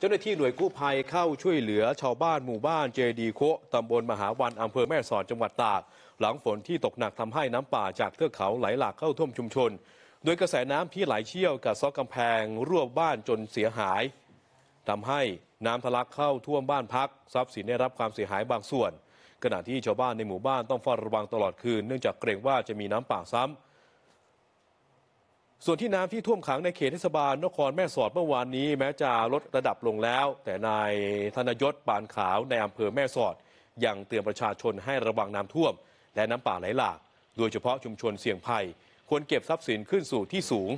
เจ้าหน้าที่หน่วยกู้ภัยเข้าช่วยเหลือชาวบ้านหมู่บ้านเจดีโคตำบลมหาวันอำเภอแม่สอดจังหวัดตาก หลังฝนที่ตกหนักทำให้น้ำป่าจากเทือกเขาไหลหลากเข้าท่วมชุมชน โดยกระแสน้ำที่ไหลเชี่ยวกัดซอกกำแพงรั่วบ้านจนเสียหายทำให้น้ำทะลักเข้าท่วมบ้านพัก ทรัพย์สินได้รับความเสียหายบางส่วน ขณะที่ชาวบ้านในหมู่บ้านต้องเฝ้าระวังตลอดคืนเนื่องจากเกรงว่าจะมีน้ำป่าซ้ำ ส่วนที่น้ำที่ท่วมขังในเขตเทศบาลนครแม่สอดเมื่อวานนี้ แม้จะลดระดับลงแล้ว แต่นายธนยศปานขาวในอำเภอแม่สอด ยังเตือนประชาชนให้ระวังน้ำท่วม และน้ำป่าไหลหลาก โดยเฉพาะชุมชนเสี่ยงภัยควรเก็บทรัพย์สินขึ้นสู่ที่สูง